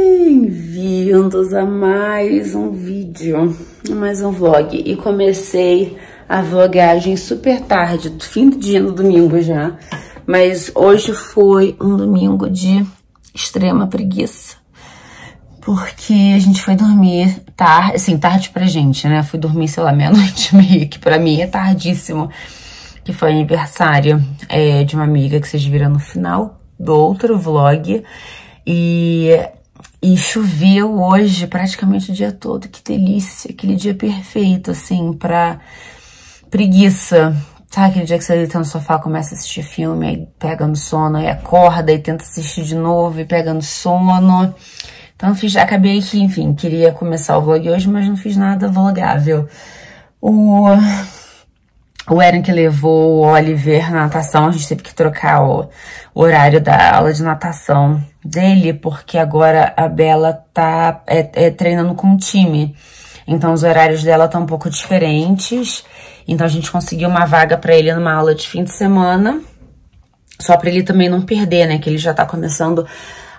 Bem-vindos a mais um vídeo, mais um vlog. E comecei a vlogagem super tarde, fim do dia no domingo já. Mas hoje foi um domingo de extrema preguiça. Porque a gente foi dormir tarde, assim, tarde pra gente, né? Fui dormir, sei lá, meia-noite meia, que pra mim é tardíssimo. Que foi aniversário é, de uma amiga que vocês viram no final do outro vlog. E, e choveu hoje praticamente o dia todo. Que delícia, aquele dia perfeito, assim, pra preguiça. Sabe aquele dia que você deita no sofá, começa a assistir filme, aí pega no sono, aí acorda e tenta assistir de novo e pega no sono. Então fiz, acabei que, enfim, queria começar o vlog hoje, mas não fiz nada vlogável. O, o Eren que levou o Oliver na natação, a gente teve que trocar o, horário da aula de natação dele, porque agora a Bela tá é, é, treinando com o time. Então os horários dela estão um pouco diferentes. Então a gente conseguiu uma vaga para ele numa aula de fim de semana. Só para ele também não perder, né? Que ele já tá começando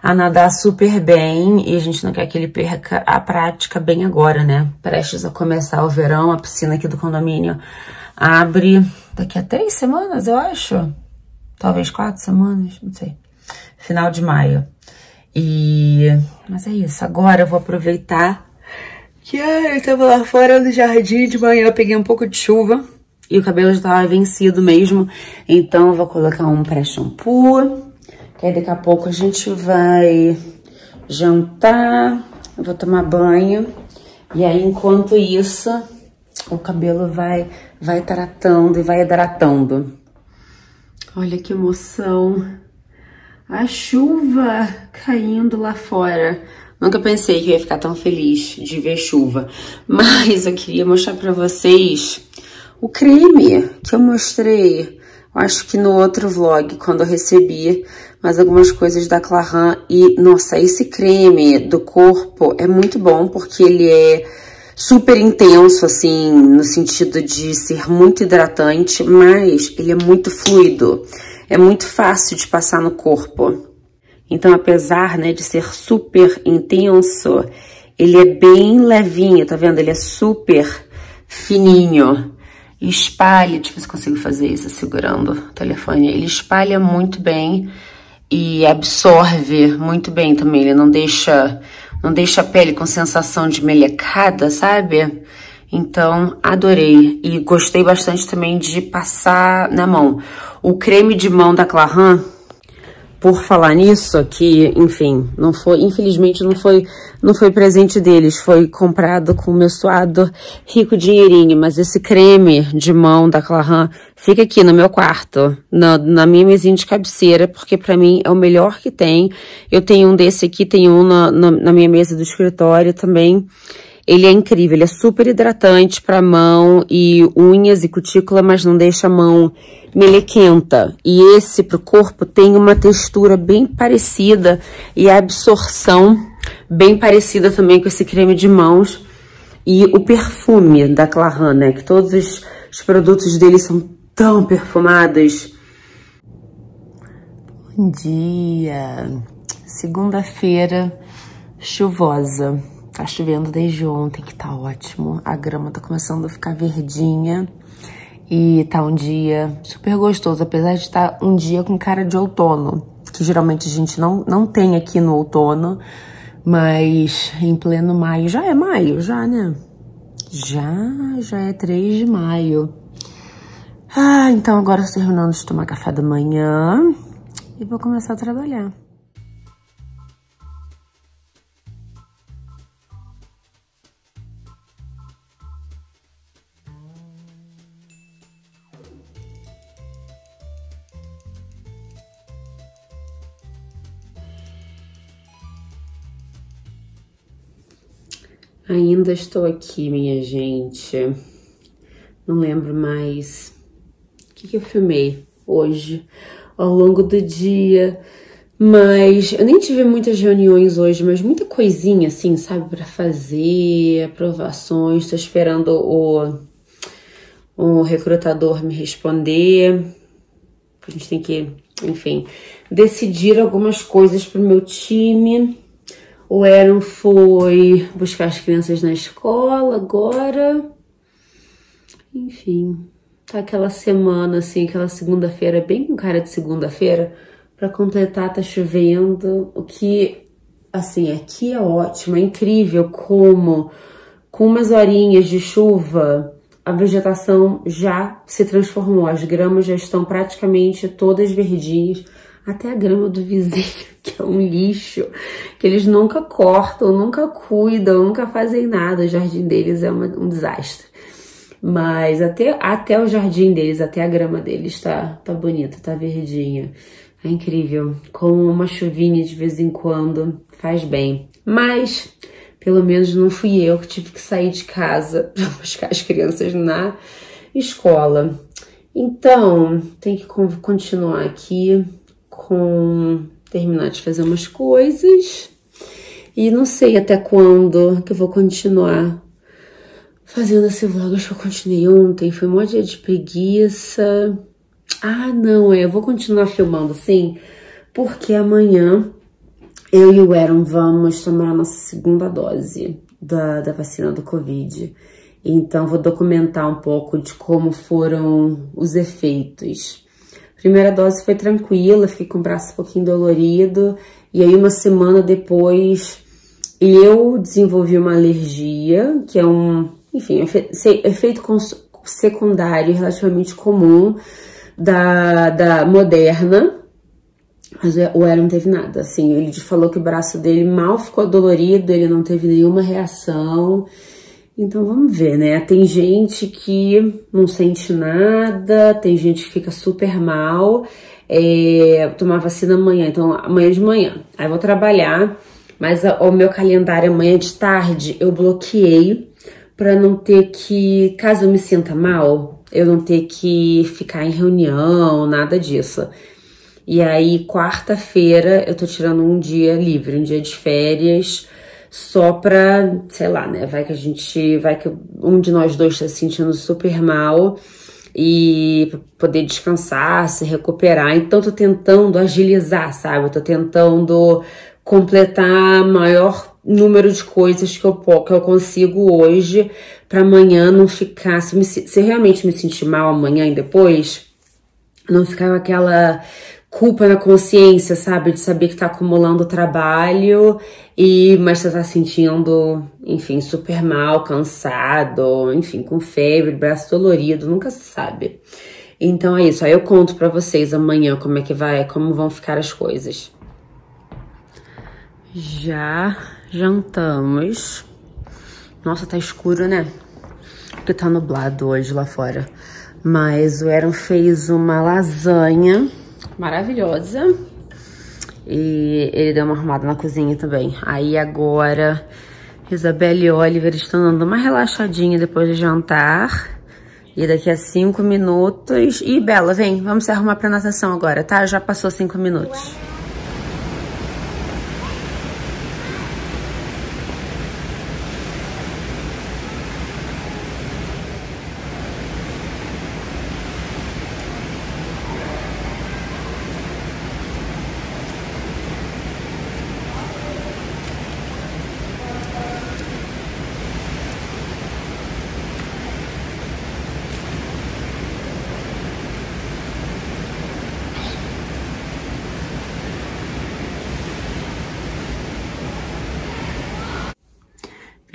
a nadar super bem e a gente não quer que ele perca a prática bem agora, né? Prestes a começar o verão, a piscina aqui do condomínio abre daqui a três semanas, eu acho. Talvez quatro semanas, não sei. Final de maio. E... Mas é isso, agora eu vou aproveitar que eu tava lá fora no jardim de manhã, eu peguei um pouco de chuva e o cabelo já tava vencido mesmo. Então eu vou colocar um pré-shampoo, que aí daqui a pouco a gente vai jantar, eu vou tomar banho. E aí enquanto isso, o cabelo vai, vai tratando e vai hidratando. Olha que emoção. A chuva caindo lá fora. Nunca pensei que ia ficar tão feliz de ver chuva. Mas eu queria mostrar pra vocês o creme que eu mostrei. Acho que no outro vlog, quando eu recebi mais algumas coisas da Clarin. E, nossa, esse creme do corpo é muito bom, porque ele é super intenso, assim, no sentido de ser muito hidratante, mas ele é muito fluido é muito fácil de passar no corpo. Então, apesar né, de ser super intenso, ele é bem levinho, tá vendo? Ele é super fininho. Espalha, deixa eu ver se consigo fazer isso segurando o telefone. Ele espalha muito bem e absorve muito bem também. Ele não deixa, não deixa a pele com sensação de melecada, sabe? Então, adorei. E gostei bastante também de passar na mão. O creme de mão da Clarin, por falar nisso, que, enfim, não foi, infelizmente não foi, não foi presente deles, foi comprado com o meu suado rico dinheirinho, mas esse creme de mão da Clarin fica aqui no meu quarto, na, na minha mesinha de cabeceira, porque para mim é o melhor que tem. Eu tenho um desse aqui, tenho um na, na, na minha mesa do escritório também. Ele é incrível, ele é super hidratante para mão e unhas e cutícula, mas não deixa a mão melequenta. E esse pro corpo tem uma textura bem parecida e a absorção bem parecida também com esse creme de mãos. E o perfume da Clarin, né? Que todos os, os produtos dele são tão perfumados. Bom dia! Segunda-feira chuvosa. Tá chovendo desde ontem, que tá ótimo. A grama tá começando a ficar verdinha. E tá um dia super gostoso, apesar de estar tá um dia com cara de outono. Que geralmente a gente não, não tem aqui no outono. Mas em pleno maio, já é maio, já, né? Já, já é 3 de maio. Ah, então agora terminando de tomar café da manhã e vou começar a trabalhar. Ainda estou aqui, minha gente. Não lembro mais o que, que eu filmei hoje, ao longo do dia. Mas eu nem tive muitas reuniões hoje, mas muita coisinha assim, sabe, para fazer, aprovações. Estou esperando o, o recrutador me responder. A gente tem que, enfim, decidir algumas coisas pro meu time. O Aaron foi buscar as crianças na escola agora. Enfim, tá aquela semana, assim, aquela segunda-feira, bem com cara de segunda-feira. Pra completar, tá chovendo. O que, assim, aqui é ótimo, é incrível como, com umas horinhas de chuva, a vegetação já se transformou. As gramas já estão praticamente todas verdinhas até a grama do vizinho, que é um lixo, que eles nunca cortam, nunca cuidam, nunca fazem nada. O jardim deles é uma, um desastre. Mas até, até o jardim deles, até a grama deles tá, tá bonita, tá verdinha. É incrível. Com uma chuvinha de vez em quando faz bem. Mas, pelo menos não fui eu que tive que sair de casa para buscar as crianças na escola. Então, tem que continuar aqui com terminar de fazer umas coisas. E não sei até quando que eu vou continuar fazendo esse vlog. Acho que eu continuei ontem, foi um dia de preguiça. Ah, não, é, eu vou continuar filmando sim, porque amanhã eu e o Aaron vamos tomar a nossa segunda dose da, da vacina do Covid. Então, vou documentar um pouco de como foram os efeitos. Primeira dose foi tranquila, fiquei com o braço um pouquinho dolorido. E aí, uma semana depois, eu desenvolvi uma alergia, que é um, enfim, efeito secundário relativamente comum da, da Moderna. Mas o Aaron não teve nada, assim, ele falou que o braço dele mal ficou dolorido, ele não teve nenhuma reação. Então vamos ver, né? Tem gente que não sente nada, tem gente que fica super mal. É, tomar vacina amanhã, então amanhã de manhã. Aí vou trabalhar, mas o meu calendário amanhã de tarde eu bloqueei para não ter que, caso eu me sinta mal, eu não ter que ficar em reunião, nada disso. E aí, quarta-feira, eu tô tirando um dia livre, um dia de férias só pra, sei lá, né? Vai que a gente, vai que um de nós dois tá se sentindo super mal e poder descansar, se recuperar. Então, tô tentando agilizar, sabe? Eu tô tentando completar maior número de coisas que eu, que eu consigo hoje para amanhã não ficar. Se, me, se realmente me sentir mal amanhã e depois, não ficar aquela culpa na consciência, sabe? De saber que tá acumulando trabalho e mas você tá sentindo, enfim, super mal, cansado, enfim, com febre, braço dolorido, nunca se sabe. Então é isso, aí eu conto para vocês amanhã como é que vai, como vão ficar as coisas. Já jantamos. Nossa, tá escuro, né? Porque tá nublado hoje lá fora. Mas o Aaron fez uma lasanha maravilhosa. E ele deu uma arrumada na cozinha também. Aí agora, Isabelle e Oliver estão dando uma relaxadinha depois de jantar. E daqui a cinco minutos... Ih, Bela, vem, vamos se arrumar pra natação agora, tá? Já passou cinco minutos.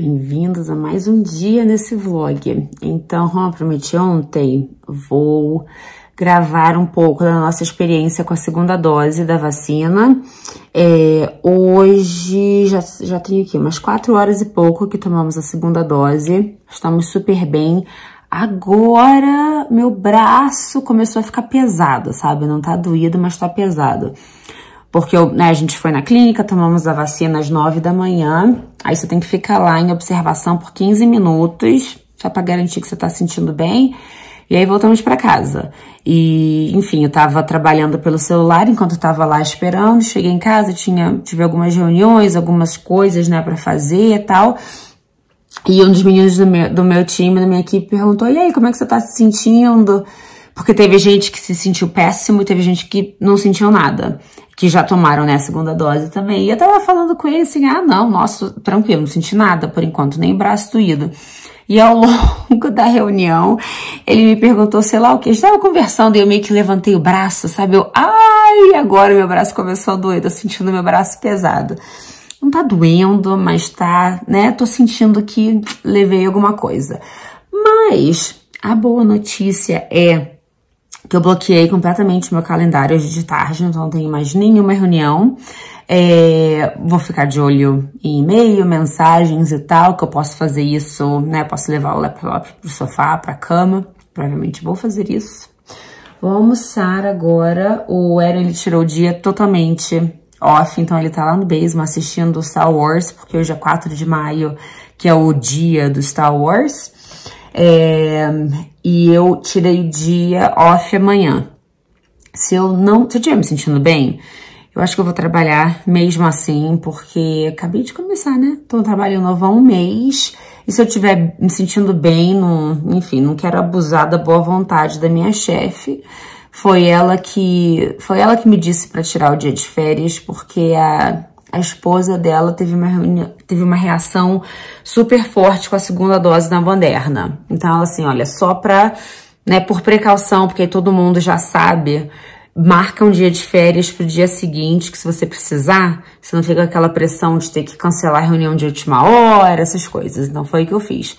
Bem-vindos a mais um dia nesse vlog. Então, como eu prometi ontem, vou gravar um pouco da nossa experiência com a segunda dose da vacina. É, hoje, já, já tenho aqui umas quatro horas e pouco que tomamos a segunda dose. Estamos super bem. Agora, meu braço começou a ficar pesado, sabe? Não tá doído, mas tá pesado. Porque eu, né, a gente foi na clínica, tomamos a vacina às 9 da manhã. Aí você tem que ficar lá em observação por 15 minutos, só para garantir que você tá sentindo bem. E aí voltamos para casa. E, enfim, eu tava trabalhando pelo celular enquanto tava lá esperando. Cheguei em casa, tinha, tive algumas reuniões, algumas coisas, né, para fazer e tal. E um dos meninos do meu, do meu time, da minha equipe, perguntou: E aí, como é que você tá se sentindo? Porque teve gente que se sentiu péssimo e teve gente que não sentiu nada. Que já tomaram, né, a segunda dose também. E eu tava falando com ele assim, ah, não, nossa, tranquilo, não senti nada por enquanto, nem braço doído. E ao longo da reunião, ele me perguntou, sei lá o que, estava conversando e eu meio que levantei o braço, sabe? Eu, ai, agora meu braço começou a doer, tô sentindo meu braço pesado. Não tá doendo, mas tá, né? Tô sentindo que levei alguma coisa. Mas a boa notícia é que eu bloqueei completamente meu calendário hoje de tarde, então não tenho mais nenhuma reunião. É, vou ficar de olho em e-mail, mensagens e tal, que eu posso fazer isso, né? Posso levar o laptop pro sofá, pra cama. Provavelmente vou fazer isso. Vou almoçar agora. O Aaron, ele tirou o dia totalmente off, então ele tá lá no basement assistindo Star Wars, porque hoje é 4 de maio, que é o dia do Star Wars. É, e eu tirei o dia off amanhã. Se eu não, se eu estiver me sentindo bem, eu acho que eu vou trabalhar mesmo assim, porque acabei de começar, né? Tô trabalhando há um mês. E se eu estiver me sentindo bem, não, enfim, não quero abusar da boa vontade da minha chefe. Foi ela que foi ela que me disse para tirar o dia de férias, porque a a esposa dela teve uma, teve uma reação super forte com a segunda dose da Moderna. Então, ela assim, olha, só pra, né, por precaução, porque todo mundo já sabe, marca um dia de férias pro dia seguinte, que se você precisar, você não fica com aquela pressão de ter que cancelar a reunião de última hora, essas coisas. Então, foi o que eu fiz.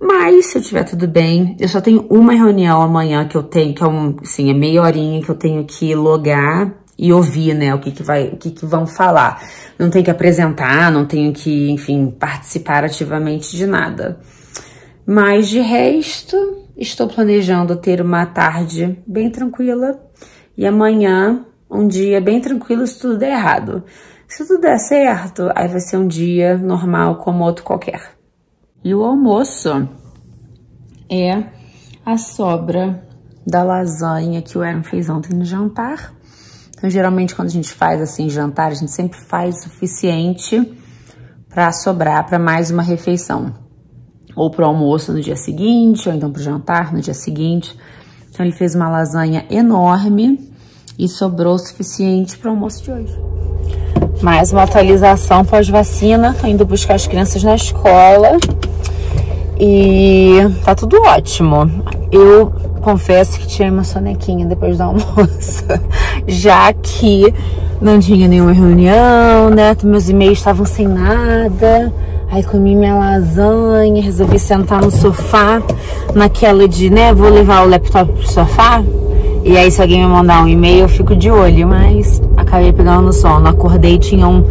Mas, se eu tiver tudo bem, eu só tenho uma reunião amanhã que eu tenho, que é um, assim, é meia horinha que eu tenho que logar e ouvir, né, o que que vai, o que que vão falar. Não tenho que apresentar, não tenho que, enfim, participar ativamente de nada. Mas de resto, estou planejando ter uma tarde bem tranquila e amanhã um dia bem tranquilo se tudo der errado. Se tudo der certo, aí vai ser um dia normal como outro qualquer. E o almoço é a sobra da lasanha que o Aaron fez ontem no jantar. Então, geralmente, quando a gente faz assim jantar, a gente sempre faz o suficiente para sobrar para mais uma refeição. Ou para o almoço no dia seguinte, ou então para o jantar no dia seguinte. Então, ele fez uma lasanha enorme e sobrou o suficiente para o almoço de hoje. Mais uma atualização pós-vacina, indo buscar as crianças na escola. E tá tudo ótimo. Eu confesso que tirei uma sonequinha depois do almoço, já que não tinha nenhuma reunião, né? Meus e-mails estavam sem nada. Aí comi minha lasanha, resolvi sentar no sofá, naquela de, né, vou levar o laptop pro sofá. E aí se alguém me mandar um e-mail, eu fico de olho, mas acabei pegando no sono. Acordei, tinham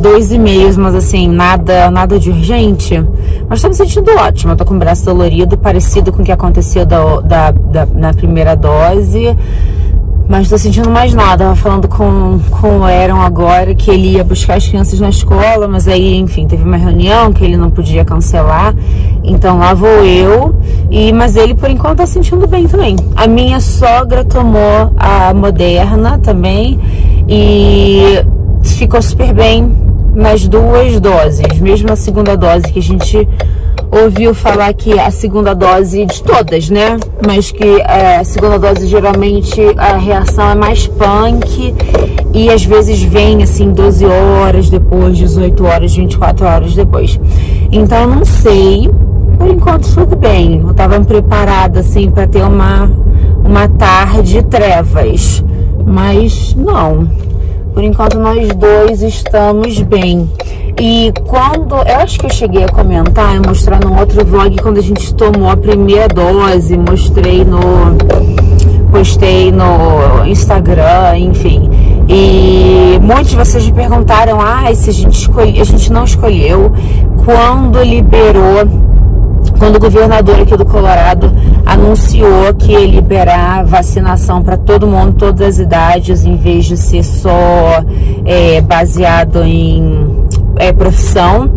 dois e-mails, mas assim, nada, nada de urgente. Mas tô me sentindo ótima, tô com o braço dolorido, parecido com o que aconteceu da, da, da na primeira dose. Mas tô sentindo mais nada. Tava falando com, com o Aaron agora que ele ia buscar as crianças na escola, mas aí, enfim, teve uma reunião que ele não podia cancelar. Então lá vou eu. E, mas ele, por enquanto, tá sentindo bem também. A minha sogra tomou a Moderna também e ficou super bem nas duas doses. Mesmo a segunda dose que a gente ouviu falar que a segunda dose de todas, né? Mas que é, a segunda dose geralmente a reação é mais punk e às vezes vem assim 12 horas depois, 18 horas, 24 horas depois. Então não sei. Por enquanto tudo bem. Eu tava preparada assim para ter uma uma tarde trevas, mas não. Por enquanto nós dois estamos bem. E quando. Eu acho que eu cheguei a comentar e mostrar num outro vlog quando a gente tomou a primeira dose, mostrei no. postei no Instagram, enfim. E muitos de vocês me perguntaram, ah, se a gente escolhe, a gente não escolheu quando liberou quando o governador aqui do Colorado anunciou que ia liberar vacinação para todo mundo, todas as idades, em vez de ser só é, baseado em é, profissão.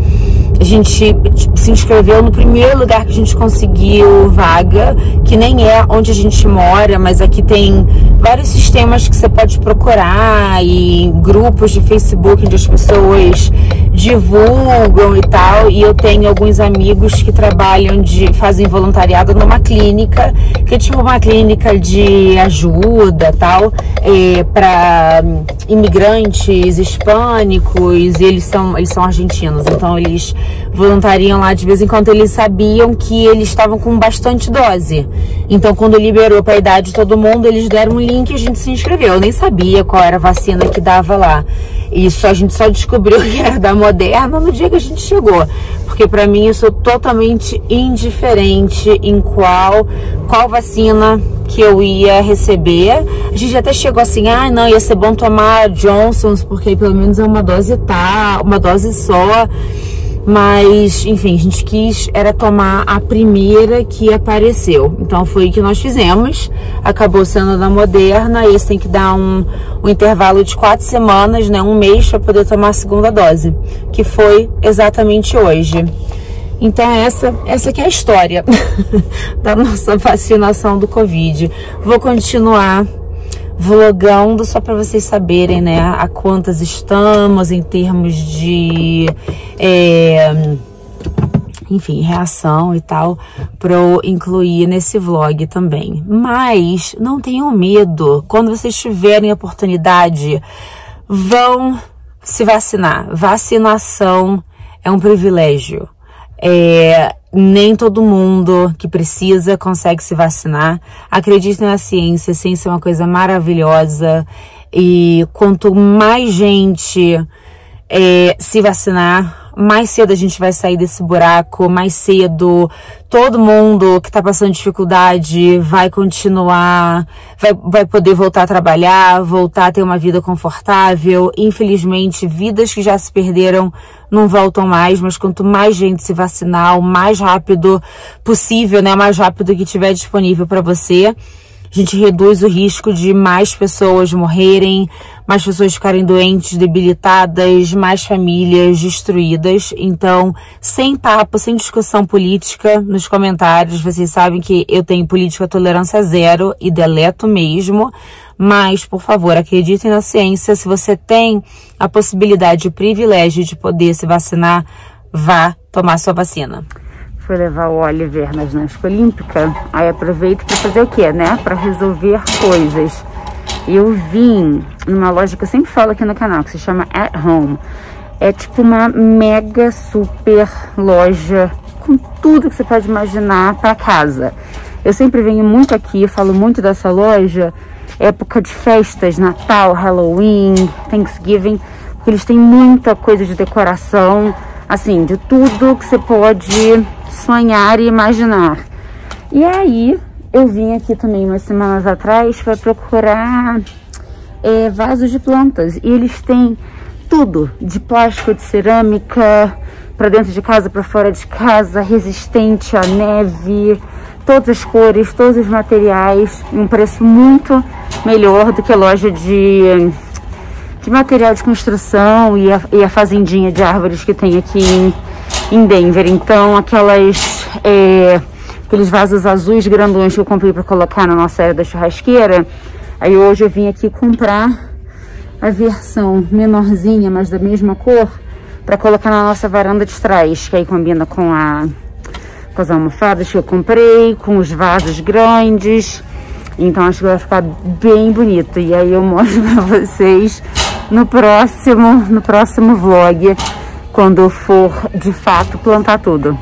A gente se inscreveu no primeiro lugar que a gente conseguiu vaga, que nem é onde a gente mora, mas aqui tem vários sistemas que você pode procurar e grupos de Facebook onde as pessoas divulgam e tal, e eu tenho alguns amigos que trabalham de fazem voluntariado numa clínica, que é tipo uma clínica de ajuda tal, é, para imigrantes hispânicos, e eles são eles são argentinos, então eles voluntariam lá de vez em quando eles sabiam que eles estavam com bastante dose. Então quando liberou para a idade de todo mundo, eles deram um link e a gente se inscreveu. Eu nem sabia qual era a vacina que dava lá. Isso a gente só descobriu que era da Moderna no dia que a gente chegou. Porque para mim eu sou totalmente indiferente em qual, qual vacina que eu ia receber. A gente até chegou assim, ah, não, ia ser bom tomar Johnson's, porque pelo menos é uma dose tá, uma dose só. Mas, enfim, a gente quis era tomar a primeira que apareceu. Então foi o que nós fizemos. Acabou sendo da Moderna. Esse tem que dar um, um intervalo de quatro semanas, né? Um mês para poder tomar a segunda dose. Que foi exatamente hoje. Então essa, essa que é a história da nossa vacinação do Covid. Vou continuar vlogando só para vocês saberem, né, a quantas estamos em termos de, é, enfim, reação e tal, para incluir nesse vlog também. Mas não tenham medo, quando vocês tiverem oportunidade, vão se vacinar. Vacinação é um privilégio. É, nem todo mundo que precisa consegue se vacinar. Acredite na ciência, a ciência é uma coisa maravilhosa. E quanto mais gente é, se vacinar, mais cedo a gente vai sair desse buraco, mais cedo todo mundo que está passando dificuldade vai continuar, vai, vai poder voltar a trabalhar, voltar a ter uma vida confortável. Infelizmente, vidas que já se perderam não voltam mais, mas quanto mais gente se vacinar, o mais rápido possível, né, mais rápido que tiver disponível para você, a gente reduz o risco de mais pessoas morrerem, mais pessoas ficarem doentes, debilitadas, mais famílias destruídas. Então, sem papo, sem discussão política nos comentários, vocês sabem que eu tenho política tolerância zero e deleto mesmo. Mas, por favor, acreditem na ciência. Se você tem a possibilidade, o privilégio de poder se vacinar, vá tomar sua vacina fui levar o Oliver na ginástica olímpica, aí aproveito para fazer o quê, né? Para resolver coisas. Eu vim numa loja que eu sempre falo aqui no canal, que se chama At Home. É tipo uma mega super loja com tudo que você pode imaginar para casa. Eu sempre venho muito aqui, falo muito dessa loja, época de festas, Natal, Halloween, Thanksgiving, porque eles têm muita coisa de decoração, assim, de tudo que você pode sonhar e imaginar. E aí, eu vim aqui também umas semanas atrás para procurar é, vasos de plantas. E eles têm tudo, de plástico, de cerâmica, para dentro de casa, para fora de casa, resistente à neve, todas as cores, todos os materiais, um preço muito melhor do que a loja de, de material de construção e a, e a fazendinha de árvores que tem aqui em em Denver. Então, aquelas, é, aqueles vasos azuis grandões que eu comprei para colocar na nossa área da churrasqueira, aí hoje eu vim aqui comprar a versão menorzinha, mas da mesma cor, para colocar na nossa varanda de trás, que aí combina com, a, com as almofadas que eu comprei, com os vasos grandes. Então acho que vai ficar bem bonito. E aí eu mostro para vocês no próximo, no próximo vlog quando for de fato plantar tudo.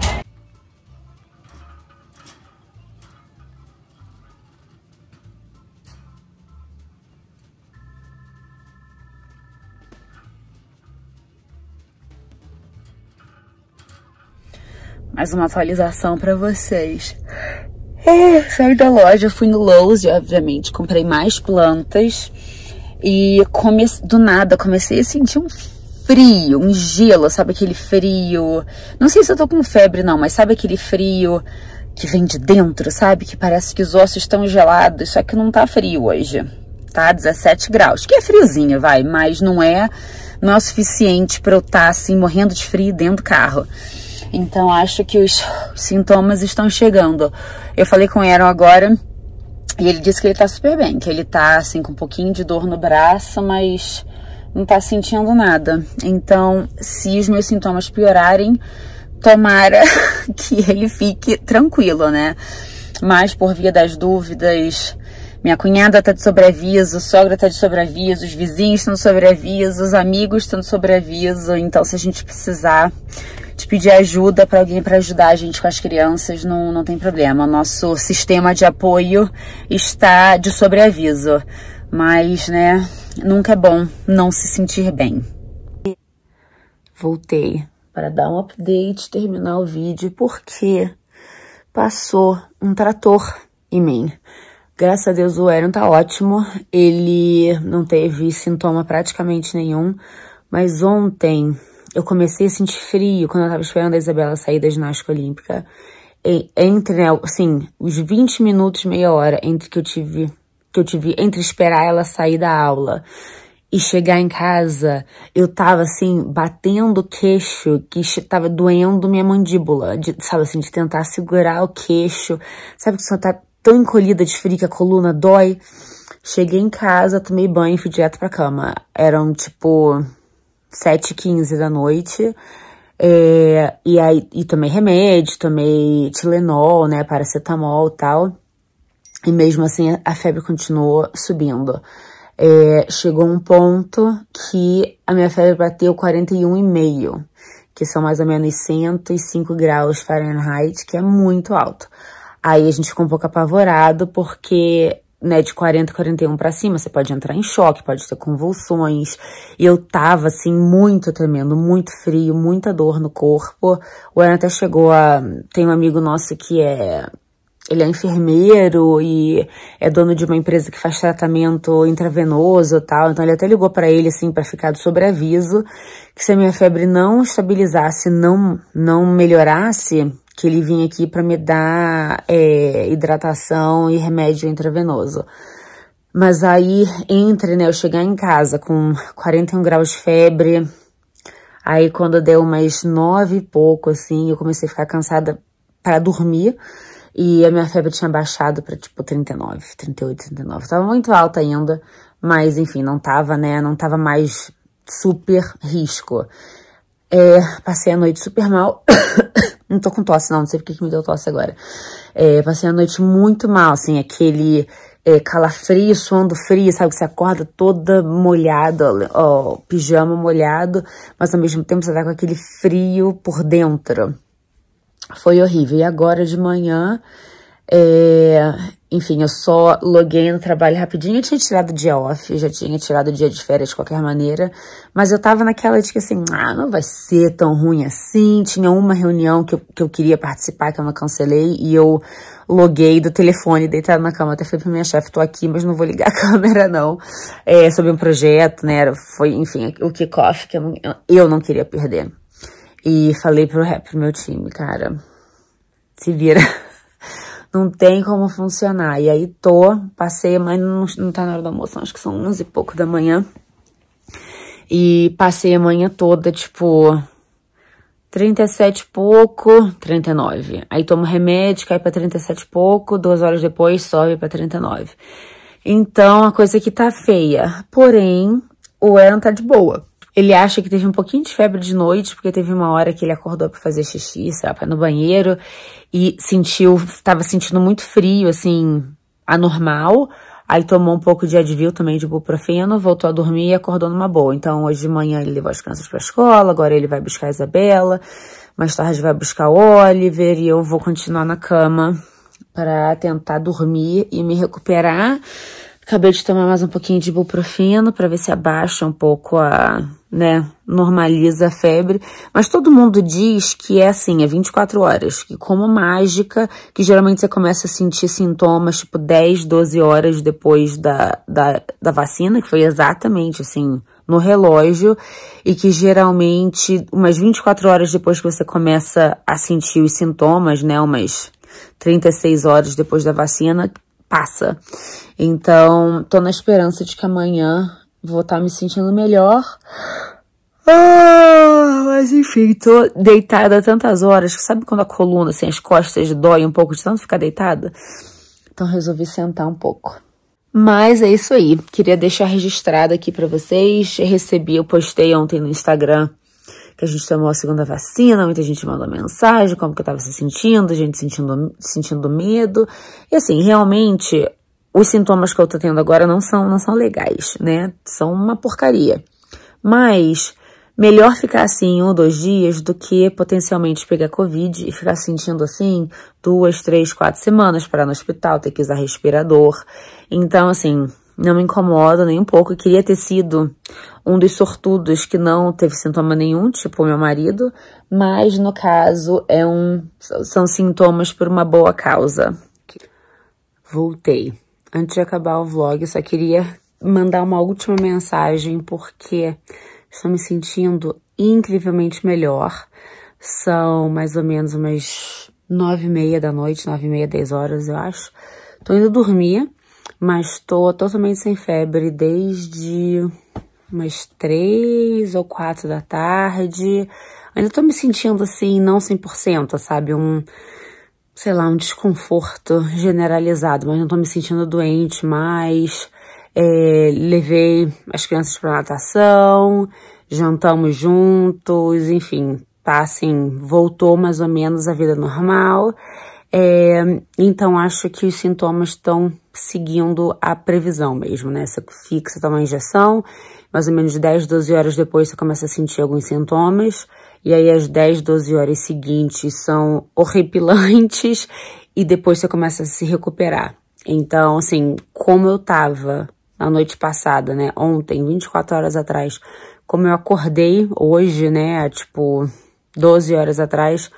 Mais uma atualização para vocês. É, saí da loja, fui no Lowe's, obviamente, comprei mais plantas e come... do nada comecei a sentir um frio, um gelo, sabe aquele frio? Não sei se eu tô com febre não, mas sabe aquele frio que vem de dentro, sabe? Que parece que os ossos estão gelados, só que não tá frio hoje, tá? 17 graus, que é friozinho, vai, mas não é, não é o suficiente para eu estar tá, assim, morrendo de frio dentro do carro. Então acho que os sintomas estão chegando. Eu falei com o Aaron agora e ele disse que ele tá super bem, que ele tá assim com um pouquinho de dor no braço, mas não tá sentindo nada. Então, se os meus sintomas piorarem, tomara que ele fique tranquilo, né? Mas por via das dúvidas, minha cunhada tá de sobreaviso, sogra tá de sobreaviso, os vizinhos estão de sobreaviso, os amigos estão de sobreaviso. Então, se a gente precisar de pedir ajuda para alguém para ajudar a gente com as crianças, não, não tem problema. Nosso sistema de apoio está de sobreaviso. Mas, né, nunca é bom não se sentir bem. Voltei para dar um update, terminar o vídeo, porque passou um trator em mim. Graças a Deus o Aaron tá ótimo, ele não teve sintoma praticamente nenhum, mas ontem eu comecei a sentir frio quando eu tava esperando a Isabela sair da ginástica olímpica. E, entre, né, assim, os 20 minutos, meia hora entre que eu tive, que eu tive, entre esperar ela sair da aula e chegar em casa, eu tava assim, batendo o queixo, que tava doendo minha mandíbula, de, sabe assim, de tentar segurar o queixo. Sabe que você tá tão encolhida de frio que a coluna dói? Cheguei em casa, tomei banho e fui direto pra cama. Eram tipo 7h15 da noite. É, e aí, e tomei remédio, tomei Tilenol, né, paracetamol e tal. E mesmo assim, a febre continuou subindo é, chegou um ponto que a minha febre bateu 41,5, que são mais ou menos 105 graus Fahrenheit, que é muito alto. Aí a gente ficou um pouco apavorado, porque né, de 40, 41 para cima, você pode entrar em choque, pode ter convulsões. E eu tava, assim, muito tremendo, muito frio, muita dor no corpo. O Ana até chegou a... Tem um amigo nosso que é ele é enfermeiro e é dono de uma empresa que faz tratamento intravenoso e tal. Então ele até ligou para ele assim para ficar de sobreaviso que se a minha febre não estabilizasse, não não melhorasse, que ele vinha aqui para me dar é, hidratação e remédio intravenoso. Mas aí entre, né, eu chegar em casa com 41 graus de febre, aí quando deu umas nove e pouco assim, eu comecei a ficar cansada para dormir. E a minha febre tinha baixado para tipo 39, 38, 39. Tava muito alta ainda, mas enfim, não tava, né? Não tava mais super risco. É, passei a noite super mal. não tô com tosse, não, não sei porque que me deu tosse agora. É, passei a noite muito mal, assim, aquele é, calafrio, suando frio, sabe? Que você acorda toda molhada, ó, pijama molhado, mas ao mesmo tempo você tá com aquele frio por dentro. Foi horrível. E agora de manhã, é, enfim, eu só loguei no trabalho rapidinho. Eu tinha tirado dia off, já tinha tirado dia de férias de qualquer maneira. Mas eu tava naquela de que assim, ah, não vai ser tão ruim assim. Tinha uma reunião que eu, que eu queria participar, que eu não cancelei. E eu loguei do telefone, deitado na cama. Até falei pra minha chefe, tô aqui, mas não vou ligar a câmera, não. É, sobre um projeto, né? Foi, enfim, o kickoff que eu não, eu não queria perder. E falei pro pro meu time, cara, se vira. Não tem como funcionar. E aí tô, passei, mas não, não tá na hora do almoço, acho que são onze e pouco da manhã. E passei a manhã toda, tipo, 37 e pouco, 39. Aí tomo remédio, cai pra 37 e pouco, duas horas depois sobe pra 39. Então, a coisa aqui tá feia. Porém, o Aaron tá de boa. Ele acha que teve um pouquinho de febre de noite, porque teve uma hora que ele acordou para fazer xixi, sei lá, pra no banheiro, e sentiu, tava sentindo muito frio, assim, anormal. Aí tomou um pouco de Advil também de ibuprofeno, voltou a dormir e acordou numa boa. Então hoje de manhã ele levou as crianças pra escola, agora ele vai buscar a Isabela, mais tarde vai buscar o Oliver e eu vou continuar na cama para tentar dormir e me recuperar. Acabei de tomar mais um pouquinho de ibuprofeno para ver se abaixa um pouco a né, normaliza a febre, mas todo mundo diz que é assim, é 24 horas, que como mágica, que geralmente você começa a sentir sintomas tipo 10, 12 horas depois da, da, da vacina, que foi exatamente assim, no relógio, e que geralmente umas 24 horas depois que você começa a sentir os sintomas, né, umas 36 horas depois da vacina, passa. Então, tô na esperança de que amanhã vou estar tá me sentindo melhor. Ah, mas enfim, tô deitada tantas horas sabe quando a coluna, assim, as costas dói um pouco de tanto ficar deitada? Então resolvi sentar um pouco. Mas é isso aí. Queria deixar registrado aqui para vocês. Recebi, eu postei ontem no Instagram que a gente tomou a segunda vacina, muita gente mandou mensagem, como que eu tava se sentindo, gente sentindo, sentindo medo. E assim, realmente, os sintomas que eu tô tendo agora não são, não são legais, né? São uma porcaria. Mas melhor ficar assim um ou dois dias do que potencialmente pegar Covid e ficar sentindo assim duas, três, quatro semanas para no hospital, ter que usar respirador. Então, assim, não me incomoda nem um pouco. Eu queria ter sido um dos sortudos que não teve sintoma nenhum, tipo meu marido, mas no caso é um, são sintomas por uma boa causa. Voltei. Antes de acabar o vlog, só queria mandar uma última mensagem porque estou me sentindo incrivelmente melhor. São mais ou menos umas nove e meia da noite, nove e meia, dez horas, eu acho. Tô indo dormir mas tô totalmente sem febre desde umas três ou quatro da tarde. Ainda tô me sentindo assim, não 100%, sabe? Um, sei lá, um desconforto generalizado, mas não tô me sentindo doente mais. É, levei as crianças para natação, jantamos juntos, enfim, tá assim, voltou mais ou menos a vida normal. É, então, acho que os sintomas estão seguindo a previsão mesmo, né? Você fixa, toma uma injeção, mais ou menos 10, 12 horas depois você começa a sentir alguns sintomas, e aí as 10, 12 horas seguintes são horripilantes, e depois você começa a se recuperar. Então, assim, como eu tava na noite passada, né? Ontem, 24 horas atrás, como eu acordei hoje, né? Tipo, 12 horas atrás,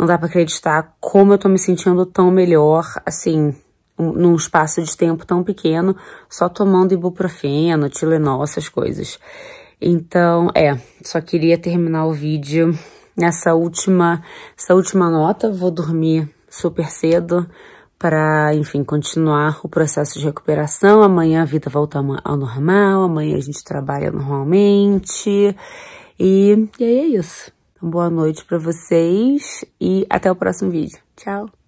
não dá para acreditar como eu tô me sentindo tão melhor, assim, num espaço de tempo tão pequeno, só tomando ibuprofeno, Tilenol, essas coisas. Então, é, só queria terminar o vídeo nessa última, essa última nota. Vou dormir super cedo para, enfim, continuar o processo de recuperação. Amanhã a vida volta ao normal, amanhã a gente trabalha normalmente. E, e aí é isso. Boa noite para vocês e até o próximo vídeo. Tchau!